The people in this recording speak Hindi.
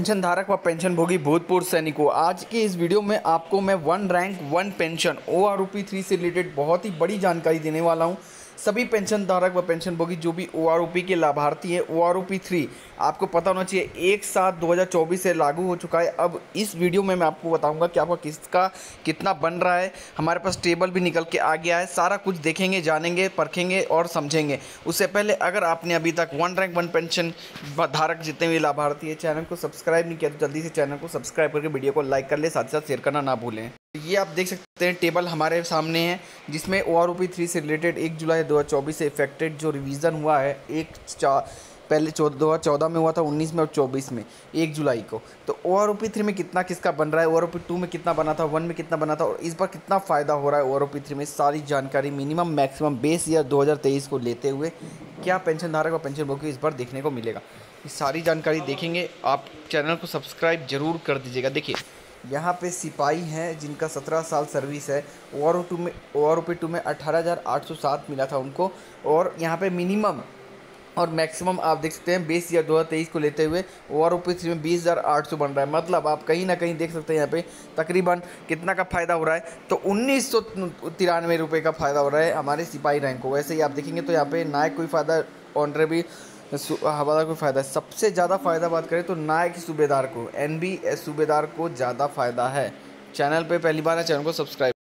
पेंशन धारक व पेंशन भोगी भूतपूर्व सैनिकों, आज के इस वीडियो में आपको मैं one rank, one pension, O R three से रिलेटेड बहुत ही बड़ी जानकारी देने वाला हूँ। सभी पेंशन धारक व पेंशन भोगी जो भी ओ आर के लाभार्थी हैं ओ आर थ्री आपको पता होना चाहिए, एक सात 2024 से लागू हो चुका है। अब इस वीडियो में मैं आपको बताऊँगा कि आपका किसका कितना बन रहा है। हमारे पास टेबल भी निकल के आ गया है, सारा कुछ देखेंगे, जानेंगे, परखेंगे और समझेंगे। उससे पहले अगर आपने अभी तक वन रैंक वन पेंशन धारक जितने भी लाभार्थी है, चैनल को सब्सक्राइब नहीं किया तो जल्दी से चैनल को सब्सक्राइब करके वीडियो को लाइक कर ले, साथ ही साथ शेयर करना ना भूलें। ये आप देख सकते हैं, टेबल हमारे सामने है, जिसमें ओ आर थ्री से रिलेटेड एक जुलाई 2024 से इफेक्टेड जो रिवीजन हुआ है, एक चार पहले चौदह दो हज़ार चौदह में हुआ था, उन्नीस में और चौबीस में, एक जुलाई को। तो ओ आर थ्री में कितना किसका बन रहा है ओ आर टू में कितना बना था वन में कितना बना था, और इस बार कितना फ़ायदा हो रहा है ओ आर थ्री में, सारी जानकारी मिनिमम मैक्सिमम बेस ईयर दो हज़ार तेईस को लेते हुए क्या पेंशन धारक और पेंशन भोगी इस बार देखने को मिलेगा। ये सारी जानकारी देखेंगे, आप चैनल को सब्सक्राइब ज़रूर कर दीजिएगा। देखिए यहाँ पे सिपाही हैं जिनका सत्रह साल सर्विस है। ओ टू में ओ टू में अठारह हज़ार आठ सौ सात मिला था उनको। और यहाँ पे मिनिमम और मैक्सिमम आप देख सकते हैं बीस हज़ार दो हज़ार तेईस को लेते हुए ओ आर थ्री में बीस हज़ार आठ सौ बन रहा है। मतलब आप कहीं ना कहीं देख सकते हैं यहाँ पे तकरीबन कितना का फ़ायदा हो रहा है। तो उन्नीस सौ तिरानवे रुपये का फ़ायदा हो रहा है हमारे सिपाही रैंक को। वैसे ही आप देखेंगे तो यहाँ पे नायक कोई फ़ायदा ऑनरेबल हवादार को फ़ायदा है। सबसे ज़्यादा फ़ायदा बात करें तो नायक सूबेदार को एन बी सूबेदार को ज़्यादा फ़ायदा है। चैनल पे पहली बार है चैनल को सब्सक्राइब